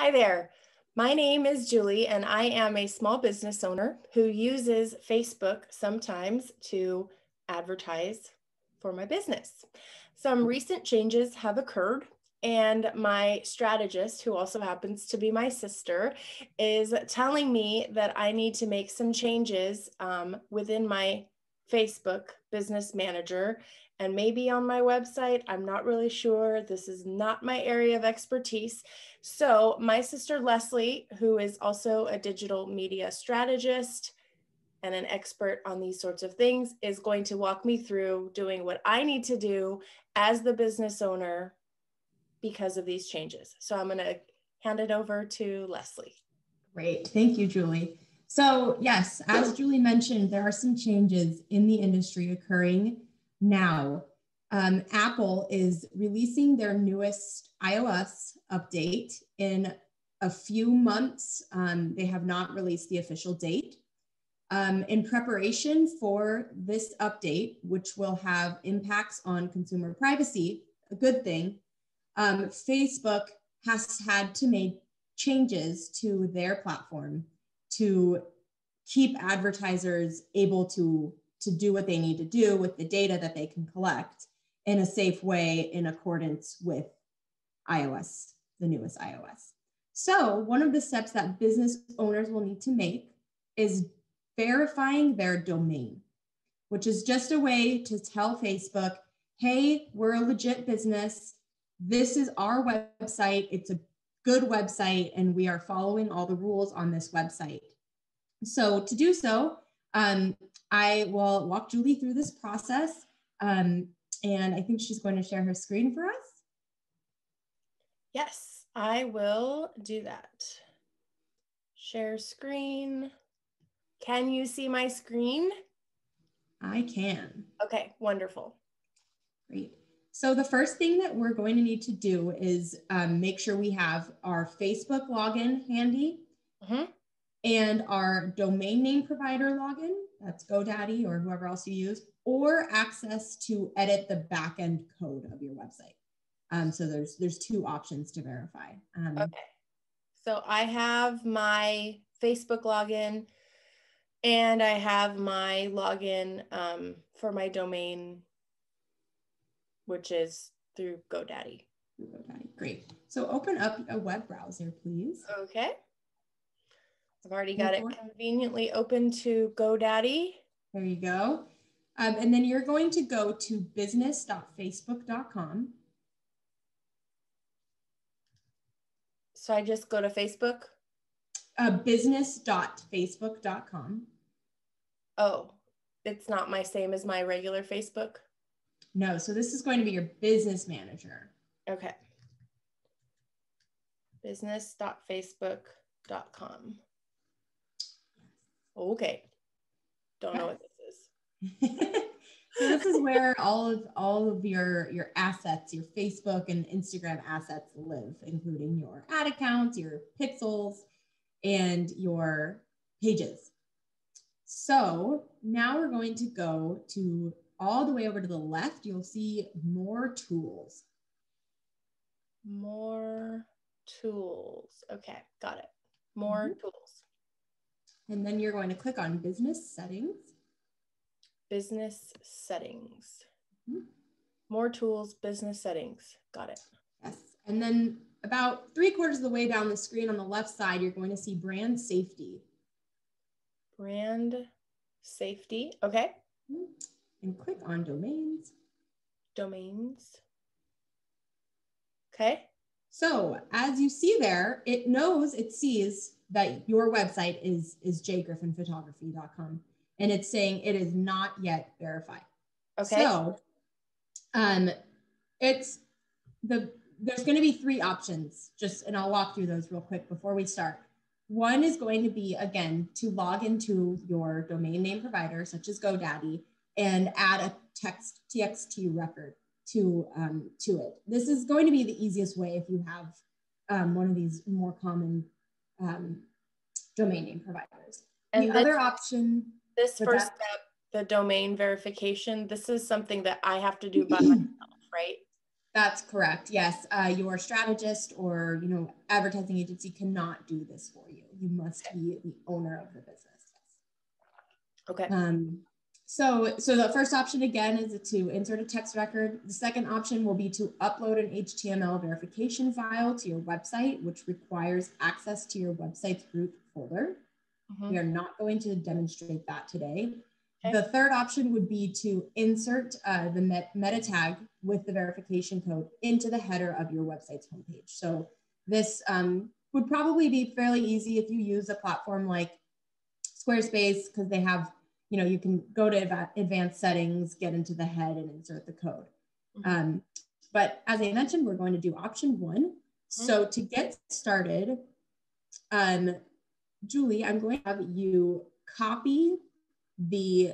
Hi there. My name is Julie, and I am a small business owner who uses Facebook sometimes to advertise for my business. Some recent changes have occurred, and my strategist, who also happens to be my sister, is telling me that I need to make some changes um, within my Facebook business manager and maybe on my website. I'm not really sure. This is not my area of expertise. So, my sister Leslie, who is also a digital media strategist and an expert on these sorts of things, is going to walk me through doing what I need to do as the business owner because of these changes. So, I'm going to hand it over to Leslie. Great. Thank you, Julie. So, yes, as Julie mentioned, there are some changes in the industry occurring now. Um, Apple is releasing their newest iOS update in a few months. Um, they have not released the official date. Um, in preparation for this update, which will have impacts on consumer privacy, a good thing, um, Facebook has had to make changes to their platform to keep advertisers able to to do what they need to do with the data that they can collect in a safe way in accordance with iOS, the newest iOS. So, one of the steps that business owners will need to make is verifying their domain, which is just a way to tell Facebook, hey, we're a legit business. This is our website. It's a good website, and we are following all the rules on this website. So, to do so, um, I will walk Julie through this process. Um, and I think she's going to share her screen for us. Yes, I will do that. Share screen. Can you see my screen? I can. Okay, wonderful. Great. So the first thing that we're going to need to do is um, make sure we have our Facebook login handy. Mm-hmm and our domain name provider login, that's GoDaddy or whoever else you use, or access to edit the backend code of your website. Um, so there's there's two options to verify. Um, okay. So I have my Facebook login and I have my login um, for my domain, which is through GoDaddy. GoDaddy, great. So open up a web browser, please. Okay. I've already got it conveniently open to GoDaddy. There you go. Um, and then you're going to go to business.facebook.com. So I just go to Facebook? Uh, business.facebook.com. Oh, it's not my same as my regular Facebook? No, so this is going to be your business manager. Okay. Business.facebook.com. Okay. Don't know what this is. so this is where all of all of your your assets, your Facebook and Instagram assets live, including your ad accounts, your pixels, and your pages. So now we're going to go to all the way over to the left. You'll see more tools. More tools. Okay, got it. More mm-hmm. tools. And then you're going to click on business settings. Business settings. Mm-hmm. More tools, business settings. Got it. Yes. And then about three quarters of the way down the screen on the left side, you're going to see brand safety. Brand safety. Okay. Mm-hmm. And click on domains. Domains. Okay. So as you see there, it knows, it sees that your website is is jgriffinphotography.com and it's saying it is not yet verified. Okay. So um it's the there's going to be three options just and I'll walk through those real quick before we start. One is going to be again to log into your domain name provider such as GoDaddy and add a text TXT record to um, to it. This is going to be the easiest way if you have um, one of these more common um, domain name providers. And the this, other option. This first that, step, the domain verification, this is something that I have to do by myself, right? That's correct. Yes, uh, your strategist or you know advertising agency cannot do this for you. You must be the owner of the business. Okay. Um, so, so the first option again is to insert a text record. The second option will be to upload an HTML verification file to your website, which requires access to your website's root folder. Mm-hmm. We are not going to demonstrate that today. Okay. The third option would be to insert uh, the met- meta tag with the verification code into the header of your website's homepage. So this um, would probably be fairly easy if you use a platform like Squarespace because they have you know, you can go to advanced settings, get into the head and insert the code. Mm-hmm. Um, but as I mentioned, we're going to do option one. Mm-hmm. So to get started, um, Julie, I'm going to have you copy the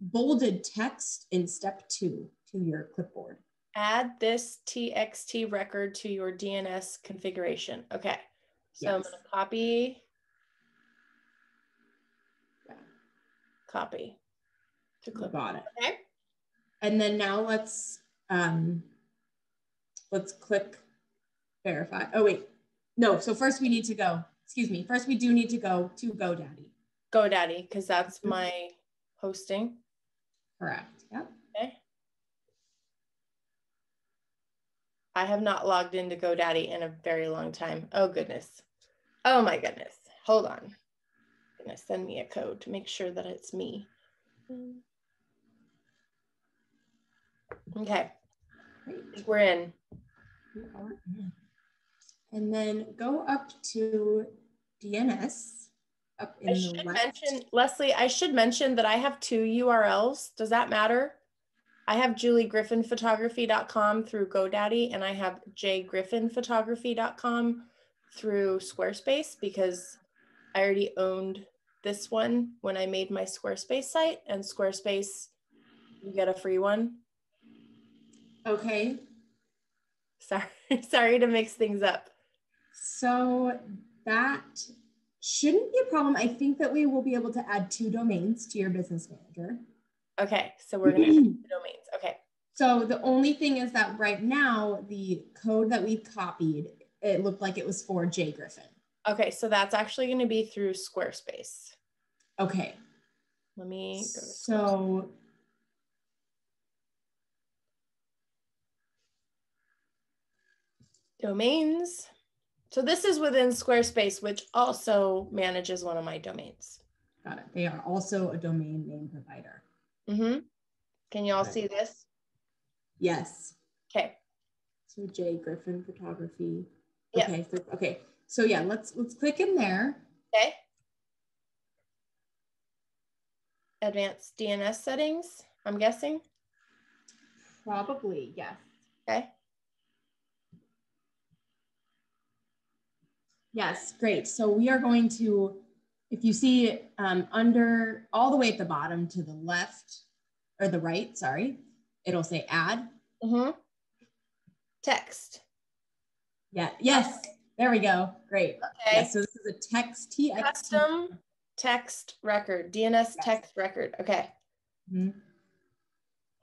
bolded text in step two to your clipboard. Add this TXT record to your DNS configuration. Okay. So yes. I'm going to copy copy to clip. Got it. Okay. And then now let's um, let's click verify. Oh wait, no. So first we need to go. Excuse me. First we do need to go to GoDaddy. GoDaddy because that's my hosting. Correct. Yep. Okay. I have not logged into GoDaddy in a very long time. Oh goodness. Oh my goodness. Hold on gonna send me a code to make sure that it's me. Mm. Okay, we're in. And then go up to DNS up in I the left. Mention, Leslie, I should mention that I have two URLs. Does that matter? I have juliegriffinphotography.com through GoDaddy and I have jgriffinphotography.com through Squarespace because I already owned this one when I made my Squarespace site and Squarespace, you get a free one. Okay. Sorry, sorry to mix things up. So that shouldn't be a problem. I think that we will be able to add two domains to your business manager. Okay, so we're gonna add domains. Okay. So the only thing is that right now the code that we copied, it looked like it was for Jay Griffin. Okay, so that's actually going to be through Squarespace. Okay. Let me So domains. So this is within Squarespace, which also manages one of my domains. Got it. They are also a domain name provider. Mm-hmm. Can you all okay. see this? Yes. Okay. So Jay Griffin Photography. Okay. So, okay. So yeah, let's let's click in there. Okay. Advanced DNS settings, I'm guessing? Probably, yes. Okay. Yes, great. So we are going to, if you see um, under all the way at the bottom to the left or the right, sorry, it'll say add. Mm-hmm. Text. Yeah, yes, there we go. Great. Okay. so this is a text TXT. Custom text record, DNS text record. Okay. Mm-hmm.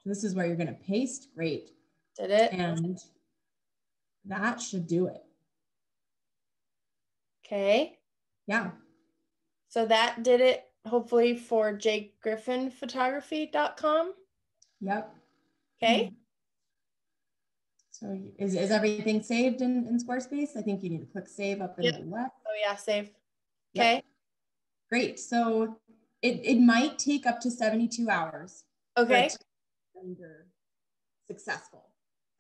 So this is where you're going to paste. Great. Did it? And that should do it. Okay. Yeah. So that did it hopefully for jgriffinphotography.com. Yep. Okay. Mm-hmm. So is, is everything saved in, in Squarespace? I think you need to click save up in yep. the left. Oh yeah, save. Okay. Yep. Great. So it, it might take up to 72 hours. Okay. Under successful.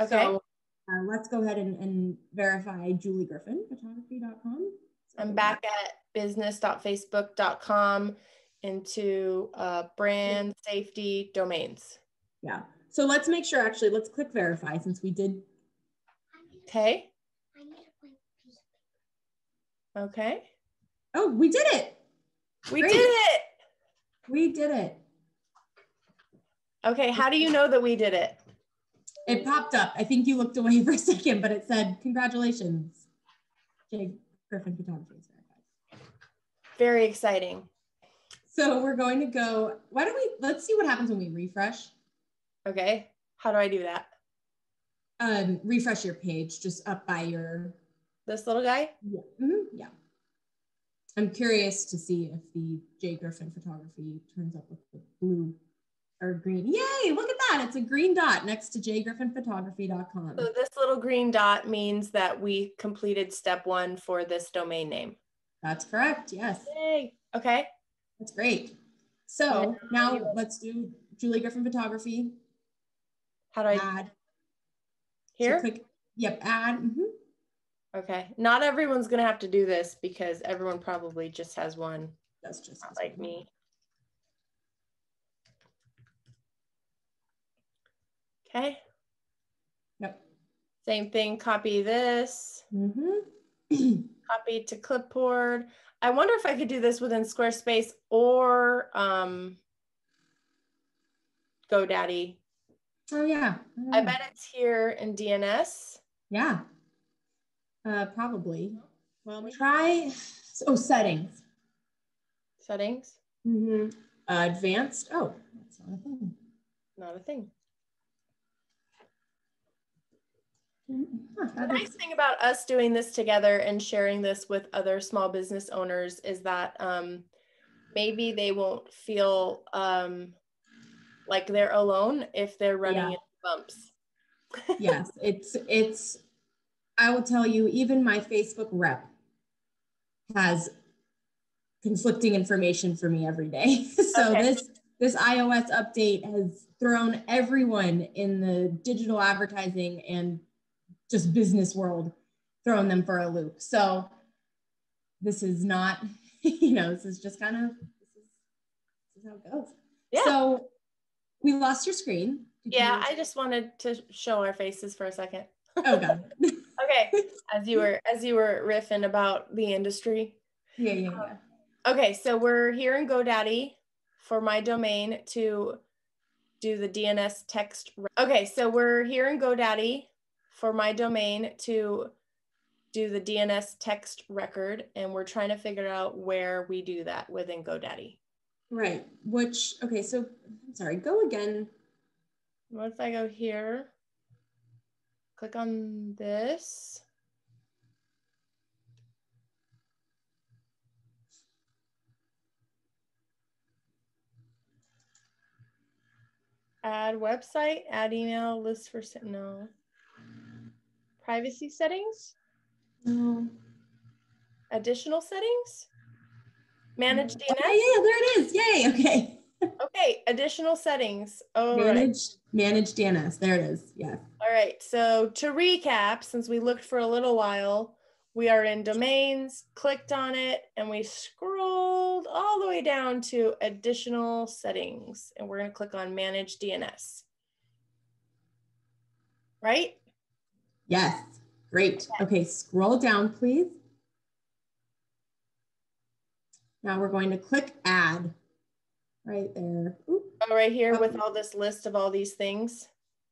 Okay. So uh, let's go ahead and, and verify juliegriffinphotography.com. So I'm back at business.facebook.com into uh, brand safety domains. Yeah. So let's make sure actually, let's click verify since we did. Okay. Okay. Oh, we did it. We Great. did it. We did it. Okay, how do you know that we did it? It popped up. I think you looked away for a second, but it said, congratulations. Jay Griffin Photography is verified. Very exciting. So we're going to go, why don't we, let's see what happens when we refresh. Okay, how do I do that? um, refresh your page just up by your. This little guy? Yeah. mhm, yeah. I'm curious to see if the Jay Griffin photography turns up with the blue or green. Yay, look at that. It's a green dot next to jgriffinphotography.com. So this little green dot means that we completed step one for this domain name. That's correct. Yes. Yay. Okay. That's great. So now let's do Julie Griffin Photography. How do I Add. So here? click, yep, add. mhm. Okay. Not everyone's gonna have to do this because everyone probably just has one, That's just not like me. Okay. Yep. Same thing, copy this, Mm -hmm. copy to clipboard. I wonder if I could do this within Squarespace or um, GoDaddy. Oh yeah. I Mm. bet it's here in DNS. Yeah. Uh, probably. Well, try. Oh, settings. Settings, Mm-hmm. Uh, advanced. Oh, that's not a thing. not a thing. Huh, The nice is- thing about us doing this together and sharing this with other small business owners is that um, maybe they won't feel um, like they're alone if they're running Yeah. into bumps. yes, it's it's. I will tell you, even my Facebook rep has conflicting information for me every day. so Okay. this this iOS update has thrown everyone in the digital advertising and just business world, thrown them for a loop. So this is not, you know, this is just kind of this is, this is how it goes. Yeah. So we lost your screen. Did Yeah, you- I just wanted to show our faces for a second. oh god. Okay, as you were as you were riffing about the industry. yeah, yeah, yeah. Um, okay, so we're here in GoDaddy for my domain to do the DNS text. Okay, so we're here in GoDaddy for my domain to do the DNS text record, and we're trying to figure out where we do that within GoDaddy. Right. Which okay, so sorry, go again. Once I go here? Click on this. Add website, add email, list for, no. Privacy settings, No. additional settings? Manage DNS? yeah, there it is. Yay. Okay. Okay, additional settings. Oh, right. Manage manage DNS. There it is. Yeah. All right, so to recap, since we looked for a little while, we are in domains, clicked on it, and we scrolled all the way down to additional settings. And we're going to click on manage DNS. Right? Yes. Great. Okay, scroll down, please. Now we're going to click add right there. Oop. Oh, right here with all this list of all these things.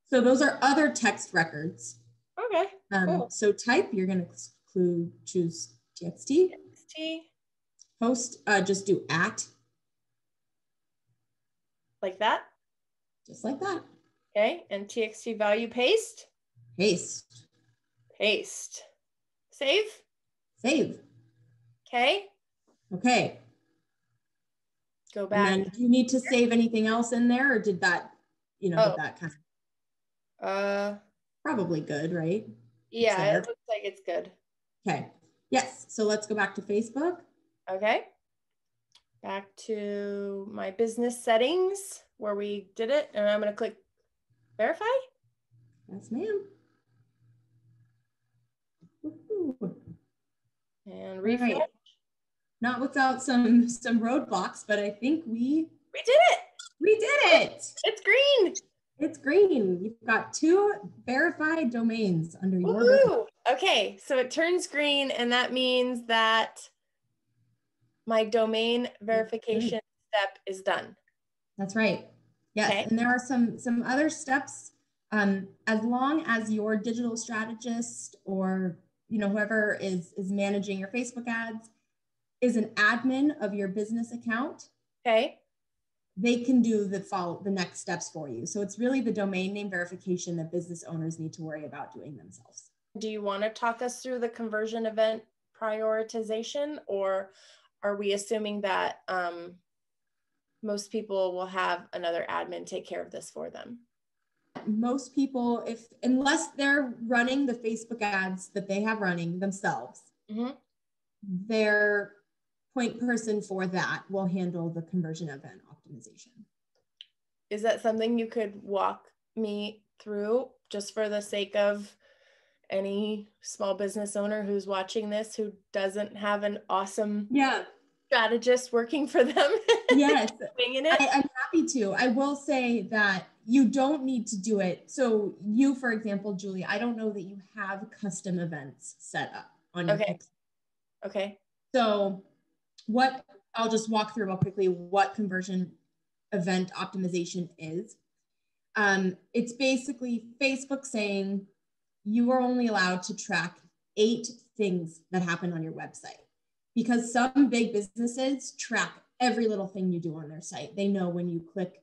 So those are other text records. Okay. Um, Cool. So type, you're going to include, choose TXT. T Post, uh, just do at, like that. just like that. Okay. And TXT value paste, Paste. paste, save. Save. Okay. Okay. Go back. And then do you need to save anything else in there or did that, you know, Oh. that kind of uh, probably good, right? yeah, it looks like it's good. Okay. Yes. So let's go back to Facebook. Okay. Back to my business settings where we did it. And I'm going to click verify. Yes, ma'am. Woohoo. And refresh. right. Not without some some roadblocks, but I think we We did it. we did it. It's green. It's green. You've got two verified domains under your business. Okay. So it turns green, and that means that my domain verification step is done. That's right. Yes, Okay. and there are some some other steps. Um, as long as your digital strategist or you know whoever is is managing your Facebook ads is an admin of your business account, Okay. they can do the follow the next steps for you. So it's really the domain name verification that business owners need to worry about doing themselves. Do you want to talk us through the conversion event prioritization, or are we assuming that um, most people will have another admin take care of this for them? Most people, if unless they're running the Facebook ads that they have running themselves, mm-hmm. their point person for that will handle the conversion event optimization. Is that something you could walk me through just for the sake of any small business owner who's watching this who doesn't have an awesome yeah. strategist working for them? Yes. I, i'm happy to. I will say that you don't need to do it. So you for example julie i don't know that you have custom events set up on your okay. okay. So what i'll just walk through real quickly what conversion event optimization is um, it's basically facebook saying you are only allowed to track eight things that happen on your website because some big businesses track every little thing you do on their site. They know when you click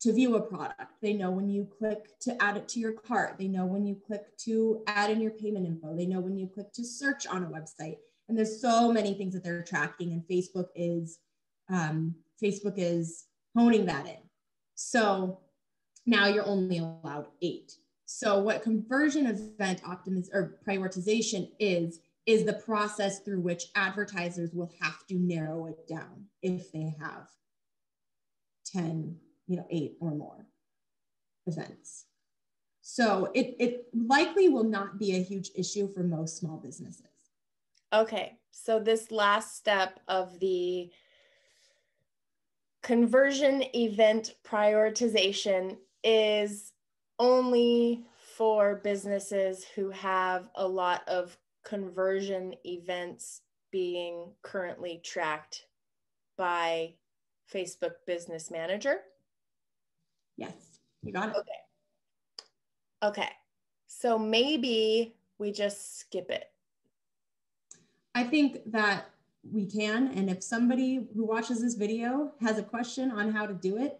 to view a product, they know when you click to add it to your cart, they know when you click to add in your payment info, they know when you click to search on a website. And there's so many things that they're tracking, and Facebook is um, Facebook is honing that in. So now you're only allowed eight. So what conversion event optimiz or prioritization is, is the process through which advertisers will have to narrow it down if they have 10, you know, eight or more events. So it, it likely will not be a huge issue for most small businesses. Okay, so this last step of the conversion event prioritization is only for businesses who have a lot of conversion events being currently tracked by Facebook Business Manager? Yes, you got it. Okay. Okay. So maybe we just skip it. I think that we can. And if somebody who watches this video has a question on how to do it,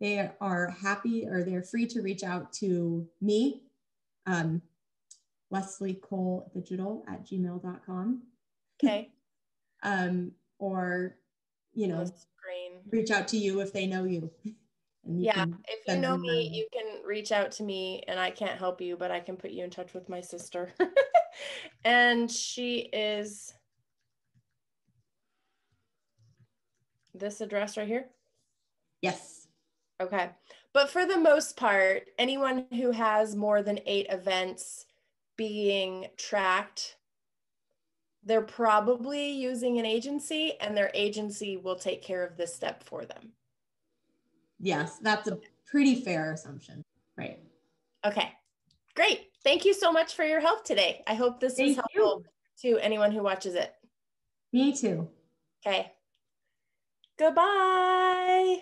they are happy or they're free to reach out to me, um, Leslie Cole Digital at gmail.com. Okay. um, or, you know, reach out to you if they know you. you yeah, if you know me, you can reach out to me and I can't help you, but I can put you in touch with my sister. and she is this address right here? Yes. Okay. But for the most part, anyone who has more than eight events being tracked, they're probably using an agency and their agency will take care of this step for them. Yes, that's a pretty fair assumption. Right. Okay. Great. Thank you so much for your help today. I hope this Thank was helpful you. to anyone who watches it. Me too. Okay. Goodbye.